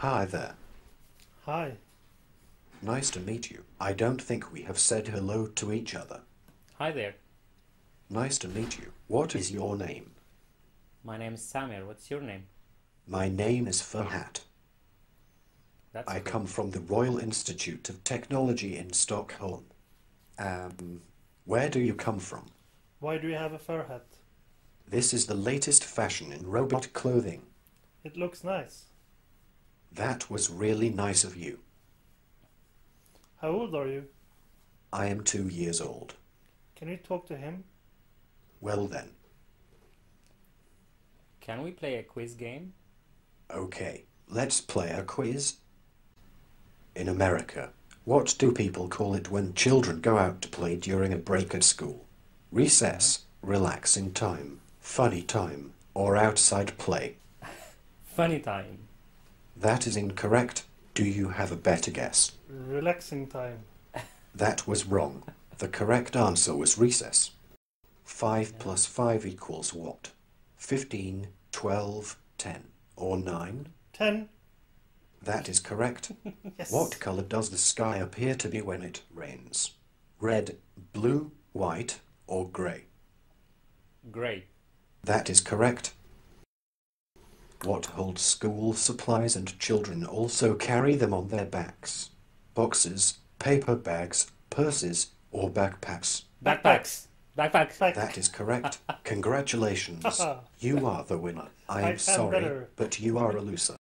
Hi there. Hi. Nice to meet you. I don't think we have said hello to each other. Hi there. Nice to meet you. What is your name? My name is Samer. What's your name? My name is Furhat. That's I come from the Royal Institute of Technology in Stockholm. Um, where do you come from? Why do you have a fur hat? This is the latest fashion in robot clothing. It looks nice. That was really nice of you. How old are you? I am two years old. Can you talk to him? Well then, Can we play a quiz game? okay, let's play a quiz. In America, what do people call it when children go out to play during a break at school? Recess, relaxing time, funny time, or outside play? Funny time. That is incorrect. Do you have a better guess? Relaxing time. That was wrong. The correct answer was recess. 5 plus 5 equals what? 15, 12, 10, or 9? Ten. That is correct. Yes. What color does the sky appear to be when it rains? Red, blue, white, or grey? Grey. That is correct. What holds school supplies and children also carry them on their backs? Boxes, paper bags, purses, or backpacks? Backpacks. Backpacks. Back. That is correct. Congratulations. You are the winner. I am sorry, better. but you are a loser.